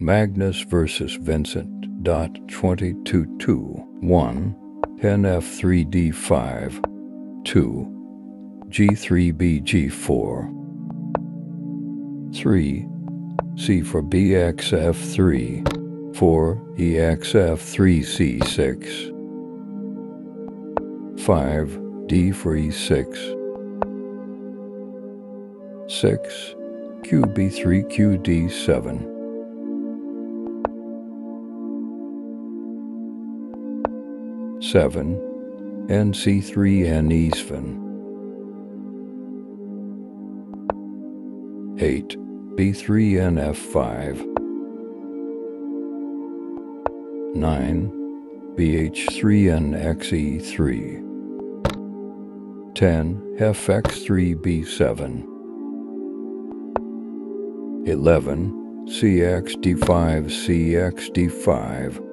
Magnus versus Vincent. Dot 22 1 10F3D5 2 G3BG4 3 C for BXF3 4 EXF3C6 5 D for E6 6 QB3QD7 7 NC3N Eastvan 8 B3NF5 9 BH3NXE3 10 FX3B7 11 CXD5CXD5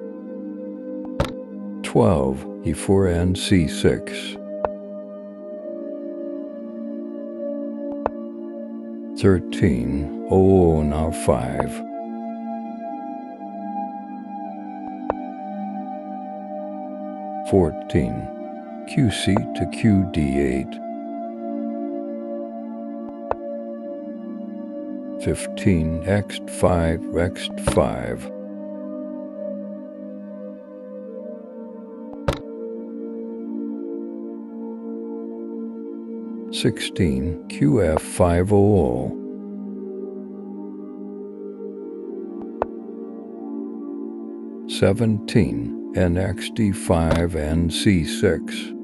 12 E4NC6 13 Oh now 5 14 QC to QD8 15 X5 X5 16 QF500 17 NXD5 NC6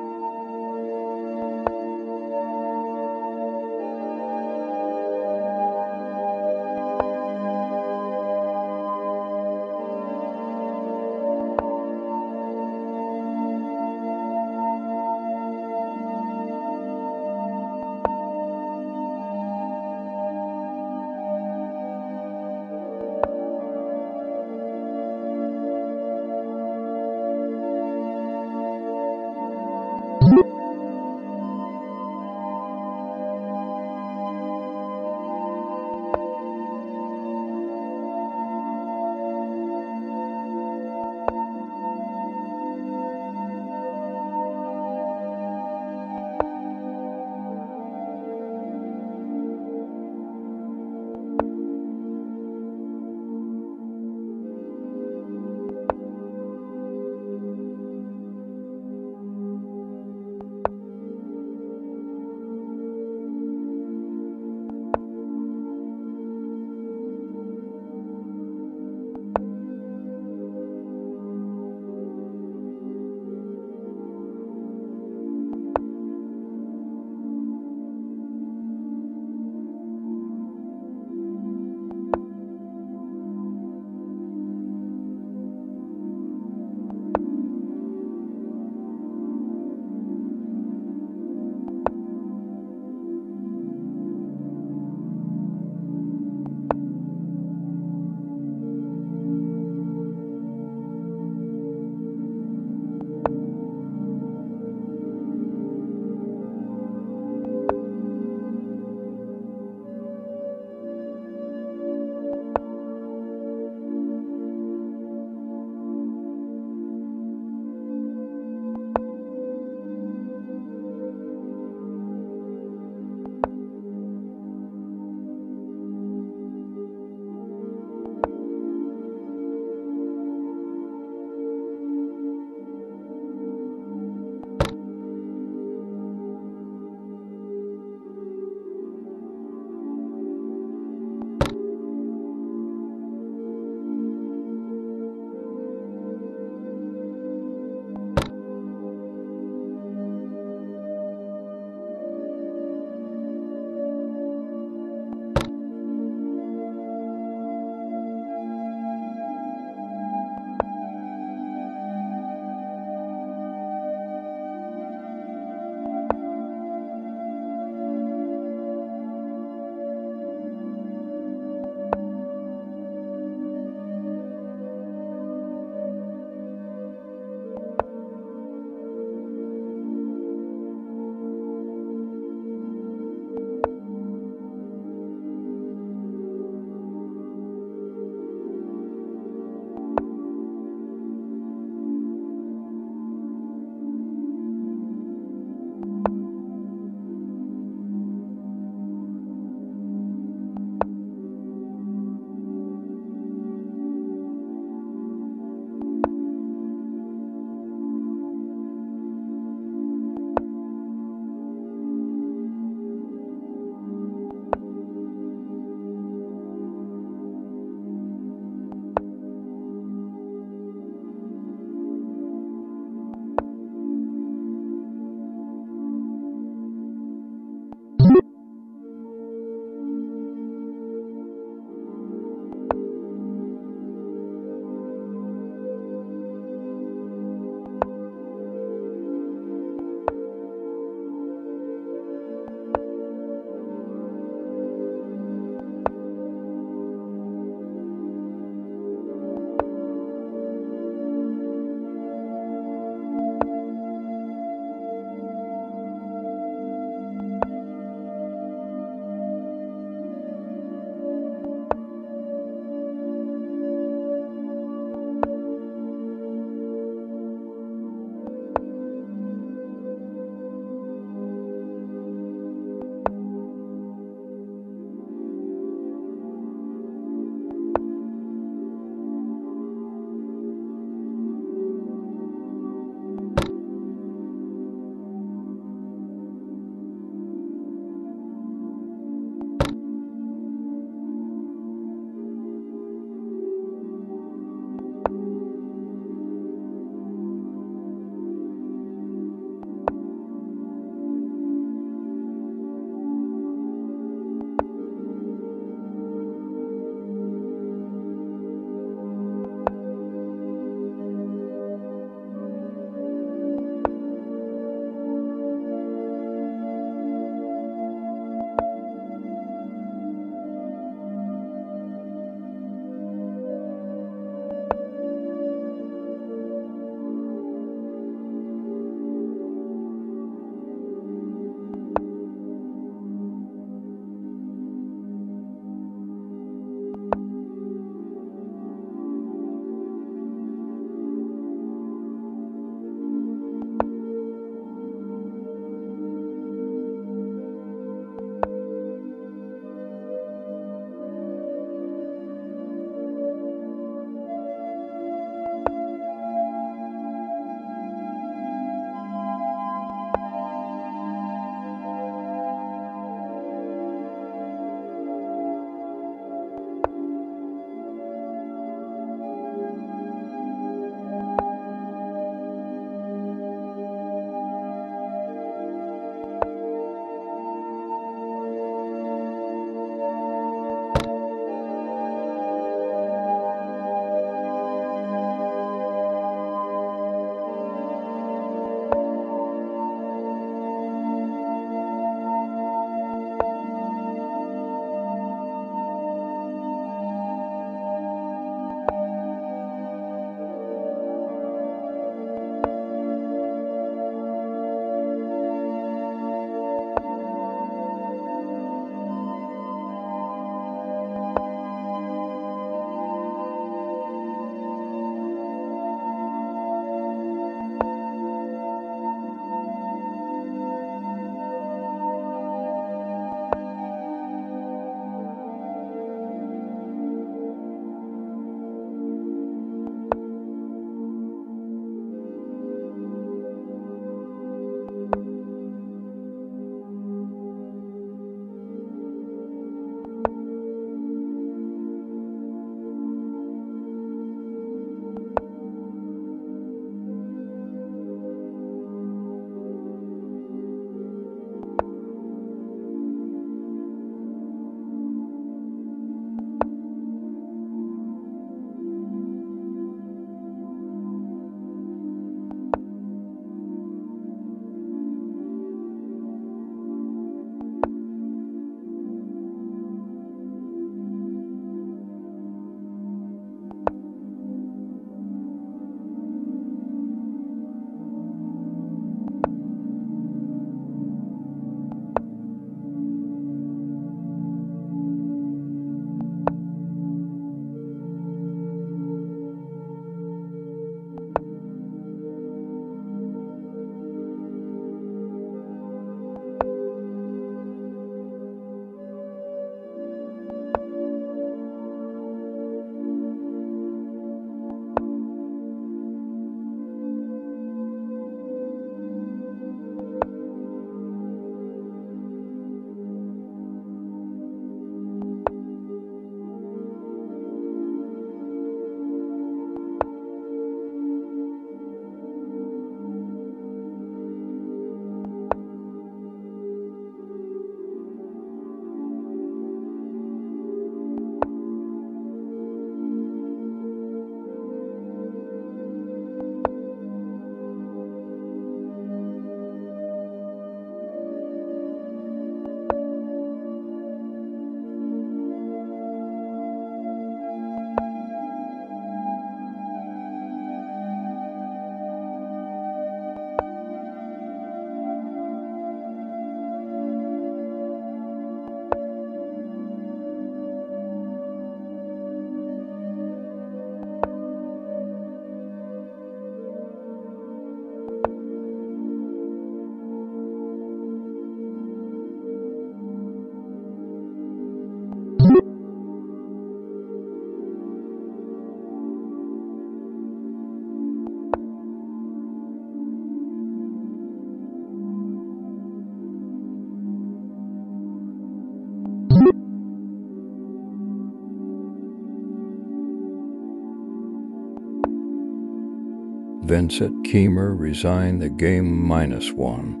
Vincent Keymer resigned the game minus 1.